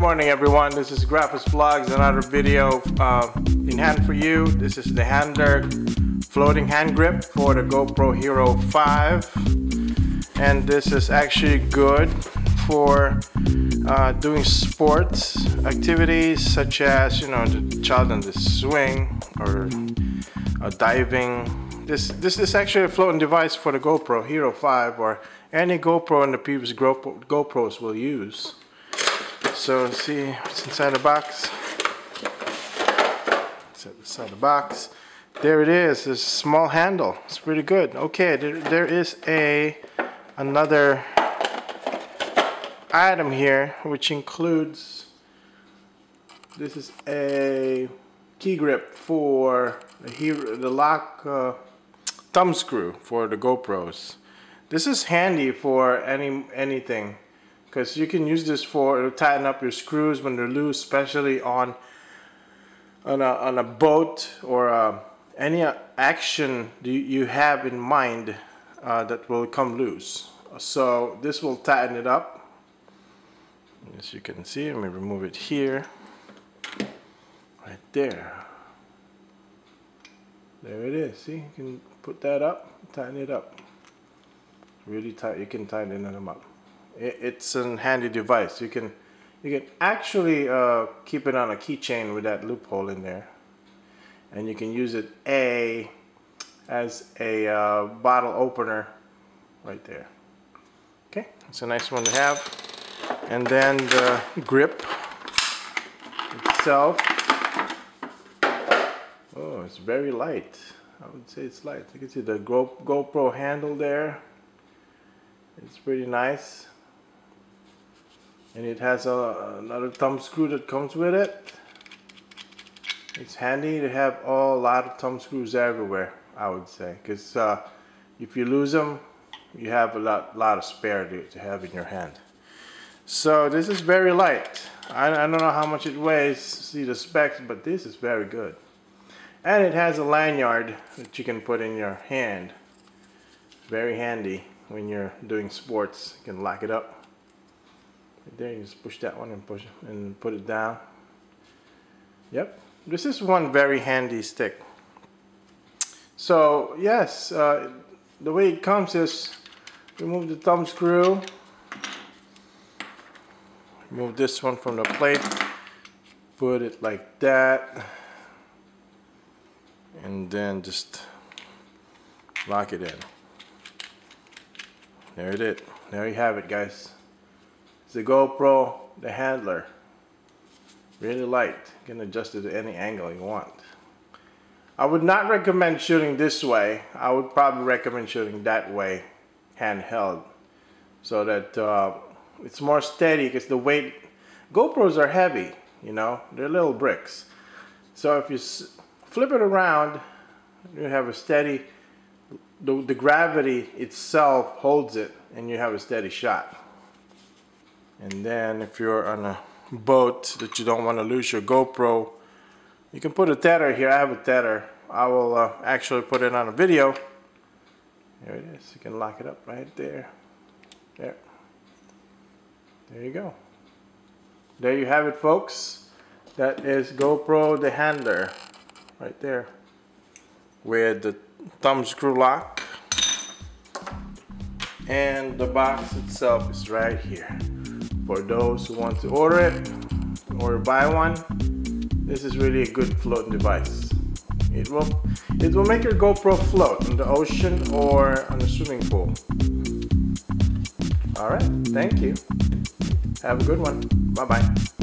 Good morning everyone, this is Grafus Vlogs, another video uh, in hand for you. This is the Handler floating hand grip for the GoPro Hero 5 and this is actually good for uh, doing sports activities such as you know the child on the swing or uh, diving. This this is actually a floating device for the GoPro Hero 5 or any GoPro in the previous GoPros will use so see what's inside the box. Set inside the box. There it is. This small handle. It's pretty good. Okay, there, there is a another item here which includes this is a key grip for the, hero, the lock uh, thumb screw for the GoPros. This is handy for any anything because you can use this for to tighten up your screws when they're loose especially on on a, on a boat or uh, any action you have in mind uh, that will come loose. So this will tighten it up. As you can see let me remove it here. Right there. There it is. See? You can put that up tighten it up. Really tight. You can tighten them up it's a handy device. You can you can actually uh, keep it on a keychain with that loophole in there, and you can use it a as a uh, bottle opener right there. Okay, it's a nice one to have. And then the grip itself. Oh, it's very light. I would say it's light. You can see the GoPro handle there. It's pretty nice and it has a, another thumb screw that comes with it. It's handy to have a lot of thumb screws everywhere I would say. Because uh, if you lose them you have a lot, lot of spare to, to have in your hand. So this is very light. I, I don't know how much it weighs see the specs but this is very good. And it has a lanyard that you can put in your hand. Very handy when you're doing sports you can lock it up there you just push that one and push and put it down. Yep. This is one very handy stick. So yes uh, the way it comes is remove the thumb screw. Remove this one from the plate. Put it like that. And then just lock it in. There it is. There you have it guys the GoPro, the handler. Really light. You can adjust it to any angle you want. I would not recommend shooting this way. I would probably recommend shooting that way, handheld, so that uh, it's more steady because the weight, GoPros are heavy, you know, they're little bricks. So if you flip it around, you have a steady, the, the gravity itself holds it and you have a steady shot and then if you're on a boat that you don't want to lose your GoPro you can put a tether here I have a tether. I will uh, actually put it on a video. There it is you can lock it up right there. There. There you go. There you have it folks. That is GoPro the handler right there with the thumb screw lock. And the box itself is right here for those who want to order it or buy one this is really a good floating device. It will it will make your GoPro float in the ocean or on a swimming pool. All right thank you. Have a good one. Bye bye